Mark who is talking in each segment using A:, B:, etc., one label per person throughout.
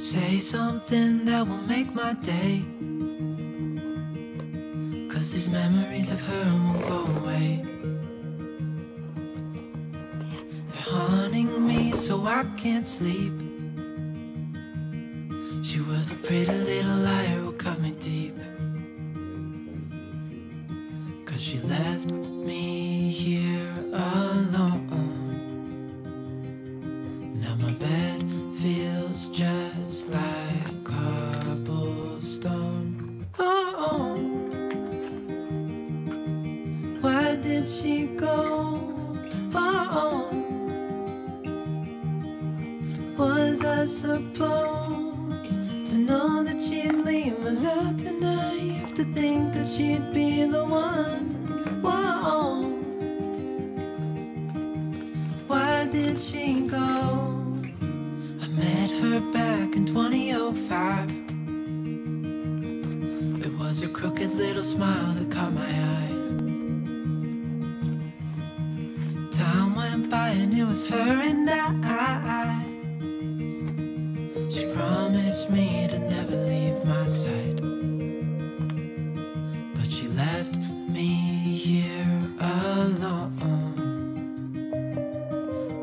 A: Say something that will make my day. Cause these memories of her won't go away. They're haunting me so I can't sleep. She was a pretty little liar who cut me deep. Cause she left me here alone. Did she go? Oh, was I supposed to know that she'd leave? Was I too naive to think that she'd be the one? Whoa. Why did she go? I met her back in 2005. It was her crooked little smile that caught my eye. Time went by and it was her and I. She promised me to never leave my side. But she left me here alone.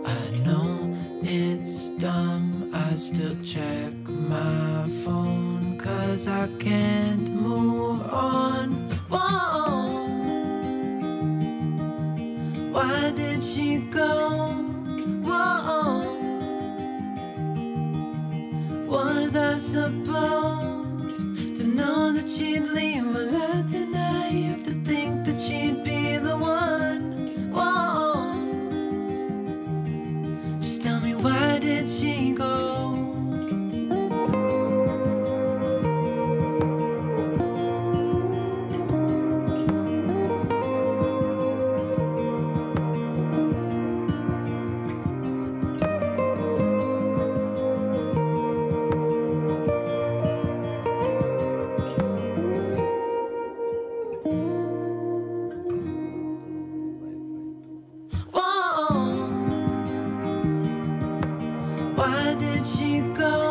A: I know it's dumb, I still check my phone cause I can't move on. She go? Whoa. Was I supposed to know that she'd leave? Was I did she go?